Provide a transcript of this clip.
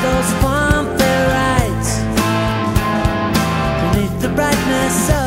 Those form their eyes Beneath the brightness of.